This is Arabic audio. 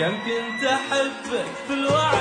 كم كنت أحبك في الوعي